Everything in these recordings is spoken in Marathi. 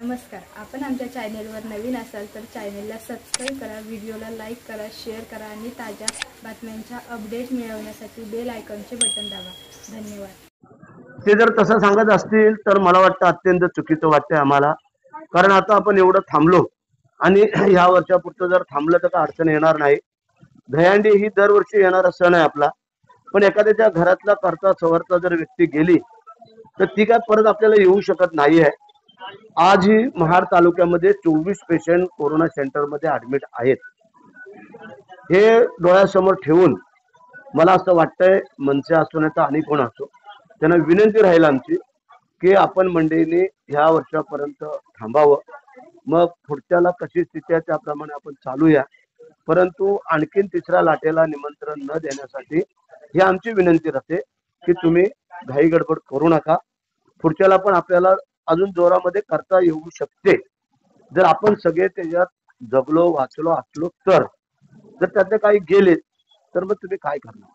नमस्कार. आपण आमच्या चॅनेलवर नवीन असाल तर चॅनेलला सबस्क्राईब करा व्हिडिओला लाईक करा शेअर करा आणि ताज्या बातम्यांच्या अपडेट मिळवण्यासाठी बेल आयकॉनचे बटन दाबा. धन्यवाद. ते जर तसं सांगत असतील तर मला वाटतं अत्यंत चुकीचं वाटतंय आम्हाला. कारण आता आपण एवढं थांबलो आणि ह्या वर्षापुरतं जर थांबलं तर काय अडचण येणार नाही. दहीहंडी ही दरवर्षी येणारा सण आहे आपला. पण एखाद्याच्या घरातला करता सवरता जर व्यक्ती गेली तर ती काय परत आपल्याला येऊ शकत नाहीये. आजही महाड तालुक्यामध्ये चोवीस पेशंट कोरोना सेंटरमध्ये ऍडमिट आहेत. हे डोळ्यासमोर ठेवून मला असं वाटतंय मनसे असो नाही तर आणि कोण असो त्यांना विनंती राहील आमची की आपण मंडळीने ह्या वर्षापर्यंत थांबावं. मग पुढच्याला कशी स्थिती आहे त्याप्रमाणे आपण चालूया. परंतु आणखीन तिसऱ्या लाटेला निमंत्रण न देण्यासाठी ही आमची विनंती राहते की तुम्ही घाई गडबड करू नका. पुढच्याला पण आपल्याला अजून जोरामध्ये करता येऊ शकते. जर आपण सगळे त्याच्यात जगलो वाचलो असलो तर. जर त्यातले काही गेले तर मग तुम्ही काय करणार?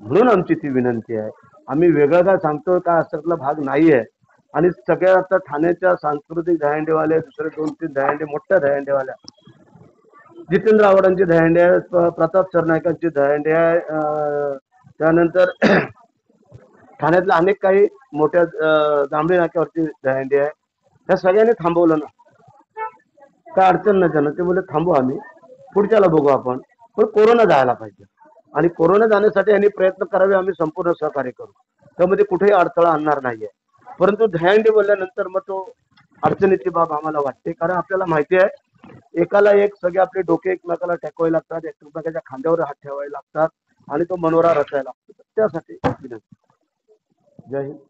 म्हणून आमची ती विनंती आहे. आम्ही वेगळं काय सांगतो काय असातला भाग नाही आहे आणि सगळ्या आता ठाण्याच्या सांस्कृतिक दहांडेवाले दुसरे दोन तीन दहांडे मोठ्या दहांडेवाल्या जितेंद्र आव्हाडांची दहांडे आहे प्रताप सरनायकांची दहांडे आहे त्यानंतर ठाण्यातल्या अनेक काही मोठ्या जांभळी नाक्यावरती दहीहंडी आहे. त्या सगळ्यांनी थांबवलं ना. काय अडचण नाही त्यांना. ते बोलले थांबू आम्ही. पुढच्याला बघू आपण. पण कोरोना जायला पाहिजे. आणि कोरोना जाण्यासाठी यांनी प्रयत्न करावे आम्ही संपूर्ण सहकार्य करू. त्यामध्ये कुठेही अडथळा आणणार नाहीये. परंतु दहंडी बोलल्यानंतर मग तो अडचणीची बाब आम्हाला वाटते. कारण आपल्याला माहिती आहे एकाला एक सगळे आपले डोके एकमेकाला टेकवावे लागतात एकमेकाच्या खांद्यावर हात ठेवावे लागतात आणि तो मनोरा रचायला लागतो. त्यासाठी विनंती. जय हिंद.